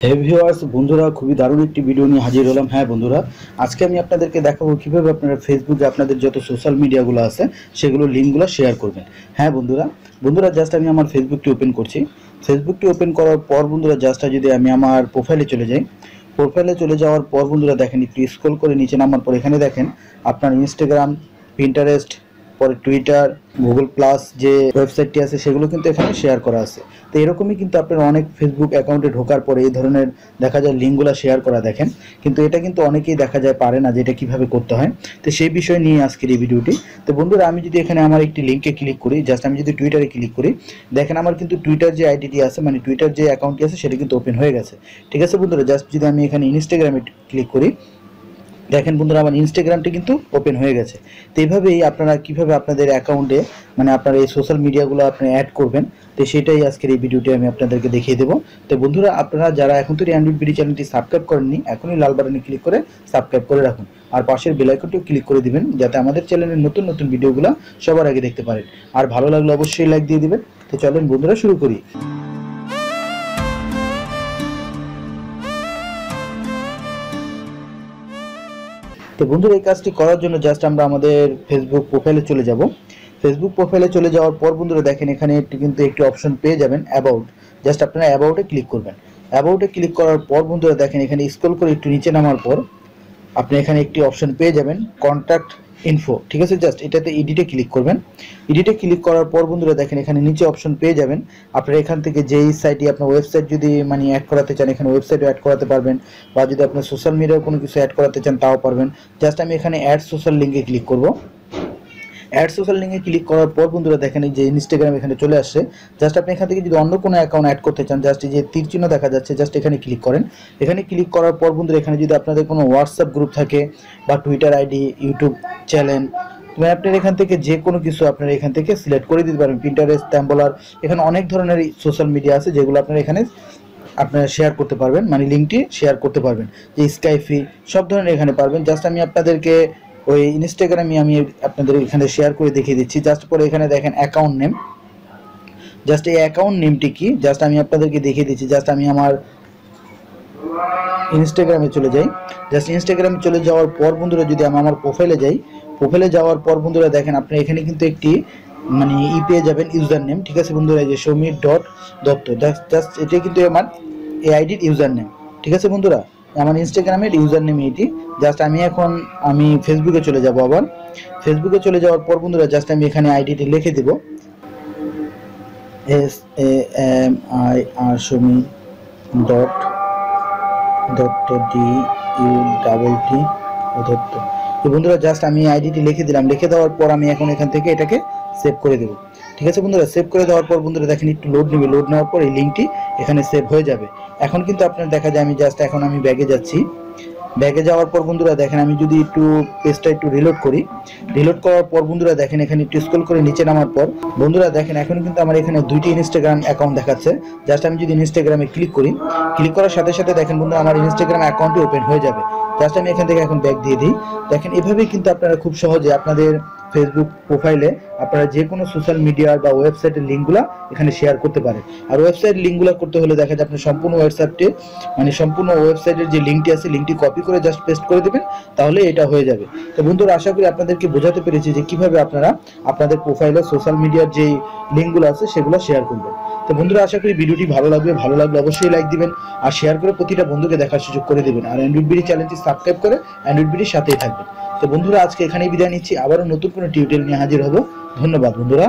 হে viewers বন্ধুরা, খুবই দারুণ একটি ভিডিও নিয়ে হাজির হলাম। হ্যাঁ বন্ধুরা, আজকে আমি আপনাদেরকে দেখাবো কীভাবে আপনারা ফেসবুকে আপনাদের যত সোশ্যাল মিডিয়াগুলো আছে, সেগুলো লিঙ্কগুলো শেয়ার করবেন। হ্যাঁ বন্ধুরা বন্ধুরা জাস্ট আমি আমার ফেসবুকটি ওপেন করছি। ফেসবুকটি ওপেন করার পর বন্ধুরা জাস্ট যদি আমি আমার প্রোফাইলে চলে যাই প্রোফাইলে চলে যাওয়ার পর বন্ধুরা দেখেন, একটু স্ক্রল করে নিচে নামার পর এখানে দেখেন, আপনার ইনস্টাগ্রাম পিন্টারেস্ট পরে টুইটার গুগল প্লাস যে ওয়েবসাইটটি আছে, সেগুলো কিন্তু এখানে শেয়ার করা আছে। তো এরকমই কিন্তু আপনার অনেক ফেসবুক অ্যাকাউন্টে ঢোকার পরে এই ধরনের দেখা যায় লিঙ্কগুলো শেয়ার করা দেখেন। কিন্তু এটা কিন্তু অনেকেই দেখা যায় পারে না যে এটা কীভাবে করতে হয়। তো সেই বিষয় নিয়ে আজকের এই ভিডিওটি তো বন্ধুরা, আমি যদি এখানে আমার একটি লিঙ্কে ক্লিক করি জাস্ট আমি যদি টুইটারে ক্লিক করি, দেখেন আমার কিন্তু টুইটার যে আইডিটি আছে মানে টুইটার যে অ্যাকাউন্টটি আছে, সেটা কিন্তু ওপেন হয়ে গেছে। ঠিক আছে বন্ধুরা জাস্ট যদি আমি এখানে ইনস্টাগ্রামে ক্লিক করি দেখেন বন্ধুরা, আমার ইনস্টাগ্রামটি কিন্তু ওপেন হয়ে গেছে। তো এইভাবেই আপনারা কীভাবে আপনাদের অ্যাকাউন্টে মানে আপনারা এই সোশ্যাল মিডিয়াগুলো আপনি অ্যাড করবেন, তো সেটাই আজকের এই ভিডিওটি আমি আপনাদেরকে দেখিয়ে দেবো। তো বন্ধুরা, আপনারা যারা এখন তো অ্যান্ড্রয়েড বিডি চ্যানেলটি সাবস্ক্রাইব করেননি, এখনই লাল বাটনে ক্লিক করে সাবস্ক্রাইব করে রাখুন। আর পাশের বেলাইকনটিও ক্লিক করে দিবেন, যাতে আমাদের চ্যানেলের নতুন নতুন ভিডিওগুলো সবার আগে দেখতে পারেন। আর ভালো লাগলে অবশ্যই লাইক দিয়ে দিবেন। তো চলেন বন্ধুরা, শুরু করি। তো বন্ধুরা, এই কাজটি করার জন্য জাস্ট আমরা আমাদের ফেসবুক প্রোফাইলে চলে যাব। ফেসবুক প্রোফাইলে চলে যাওয়ার পর বন্ধুরা দেখেন, এখানে একটি কিন্তু একটি অপশন পেয়ে যাবেন অ্যাবাউট জাস্ট আপনারা অ্যাবাউটে ক্লিক করবেন। অ্যাবাউটে ক্লিক করার পর বন্ধুরা দেখেন, এখানে স্ক্রল করে একটু নিচে নামার পর আপনি এখানে একটি অপশন পেয়ে যাবেন কন্ট্যাক্ট ইনফো ঠিক আছে? জাস্ট এটাতে এডিটে ক্লিক করবেন। এডিটে ক্লিক করার পর বন্ধুরা দেখেন, এখানে নিচে অপশন পেয়ে যাবেন। আপনারা এখান থেকে যেই সাইটে আপনার ওয়েবসাইট যদি মানে অ্যাড করাতে চান, এখানে ওয়েবসাইটও অ্যাড করাতে পারবেন। বা যদি আপনার সোশ্যাল মিডিয়ায় কোনো কিছু অ্যাড করাতে চান, তাও পারবেন। জাস্ট আমি এখানে অ্যাড সোশ্যাল লিঙ্কে ক্লিক করব। অ্যাড সোশ্যাল লিঙ্কে ক্লিক করার পর বন্ধুরা দেখেন যে ইনস্টাগ্রাম এখানে চলে আসছে। জাস্ট আপনি এখান থেকে যদি অন্য কোনো অ্যাকাউন্ট অ্যাড করতে চান জাস্ট যে তীর চিহ্ন দেখা যাচ্ছে জাস্ট এখানে ক্লিক করেন। এখানে ক্লিক করার পর বন্ধুরা এখানে যদি আপনাদের কোনো হোয়াটসঅ্যাপ গ্রুপ থাকে বা টুইটার আইডি ইউটিউব চ্যানেল মানে আপনার এখান থেকে যে কোনো কিছু আপনারা এখান থেকে সিলেক্ট করে দিতে পারবেন। পিন্টারেস্ট ট্যাম্বলার এখানে অনেক ধরনের সোশ্যাল মিডিয়া আছে যেগুলো আপনারা এখানে আপনারা শেয়ার করতে পারবেন মানে লিঙ্কটি শেয়ার করতে পারবেন। যে স্কাইফি সব ধরনের এখানে পারবেন। জাস্ট আমি আপনাদেরকে ওই ইনস্টাগ্রামে আমি আপনাদের এখানে শেয়ার করে দেখিয়ে দিচ্ছি। জাস্ট পরে এখানে দেখেন অ্যাকাউন্ট নেম জাস্ট এই অ্যাকাউন্ট নেমটি কি? জাস্ট আমি আপনাদেরকে দেখিয়ে দিচ্ছি। জাস্ট আমি আমার ইনস্টাগ্রামে চলে যাই। জাস্ট ইনস্টাগ্রামে চলে যাওয়ার পর বন্ধুরা, যদি আমি আমার প্রোফাইলে যাই প্রোফাইলে যাওয়ার পর বন্ধুরা দেখেন, আপনি এখানে কিন্তু একটি মানে ই পেয়ে যাবেন ইউজার নেম ঠিক আছে বন্ধুরা, এই যে সমীর ডট দত্ত। জাস্ট এটাই কিন্তু আমার এই আইডির ইউজার নেম ঠিক আছে বন্ধুরা? আমার ইনস্টাগ্রামের ইউজার নেম এটি। জাস্ট আমি এখন, আমি ফেসবুকে চলে যাব আবার। ফেসবুকে চলে যাওয়ার পর বন্ধুরা জাস্ট আমি এখানে আইডিটি লিখে দেব। S A M I R Samir dot Dutta D U double T Dutta তো বন্ধুরা জাস্ট আমি আইডিটি লিখে দিলাম। লিখে দেওয়ার পর আমি এখন এখান থেকে এটাকে সেভ করে দেবো। ঠিক আছে বন্ধুরা? সেভ করে দেওয়ার পর বন্ধুরা দেখেন একটু লোড নেবে। লোড নেওয়ার পর এই লিঙ্কটি এখানে সেভ হয়ে যাবে। এখন কিন্তু আপনার দেখা যায় আমি জাস্ট এখন আমি ব্যাগে যাচ্ছি। ব্যাগে যাওয়ার পর বন্ধুরা দেখেন আমি যদি একটু পেজটা একটু রিলোড করি রিলোড করার পর বন্ধুরা দেখেন এখানে একটু স্ক্রল করে নিচে নামার পর, বন্ধুরা দেখেন এখন কিন্তু আমার এখানে দুইটি ইনস্টাগ্রাম অ্যাকাউন্ট দেখাচ্ছে। জাস্ট আমি যদি ইনস্টাগ্রামে ক্লিক করি ক্লিক করার সাথে সাথে দেখেন বন্ধুরা আমার ইনস্টাগ্রাম অ্যাকাউন্টটি ওপেন হয়ে যাবে। জাস্ট আমি এখান থেকে এখন ব্যাগ দিয়ে দিই। দেখেন এভাবেই কিন্তু আপনারা খুব সহজে আপনাদের ফেসবুক প্রোফাইলে আপনারা যে কোনো সোশ্যাল মিডিয়ার বা ওয়েবসাইটের লিঙ্কগুলো এখানে শেয়ার করতে পারেন। আর ওয়েবসাইট লিঙ্কগুলো করতে হলে দেখা যায় আপনি সম্পূর্ণ ওয়েবসাইটটি মানে সম্পূর্ণ ওয়েবসাইটের যে লিঙ্কটি আছে লিঙ্কটি কপি করে জাস্ট পেস্ট করে দেবেন, তাহলে এটা হয়ে যাবে। তো বন্ধুরা, আশা করি আপনাদেরকে বোঝাতে পেরেছি যে কীভাবে আপনারা আপনাদের প্রোফাইলে সোশ্যাল মিডিয়ার যেই লিঙ্কগুলো আছে, সেগুলো শেয়ার করবেন। তো বন্ধুরা, আশা করি ভিডিওটি ভালো লাগবে। ভালো লাগলে অবশ্যই লাইক দিবেন আর শেয়ার করে প্রতিটা বন্ধুকে দেখার সুযোগ করে দেবেন। আর অ্যান্ড্রয়েড বিডি চ্যানেলটি সাবস্ক্রাইব করে অ্যান্ড্রয়েড বিডির সাথেই থাকবেন। তো বন্ধুরা, আজকে এখানেই বিদায় নিচ্ছি। আবারও নতুন কোনো টিউটোরিয়াল নিয়ে হাজির হব। ধন্যবাদ বন্ধুরা।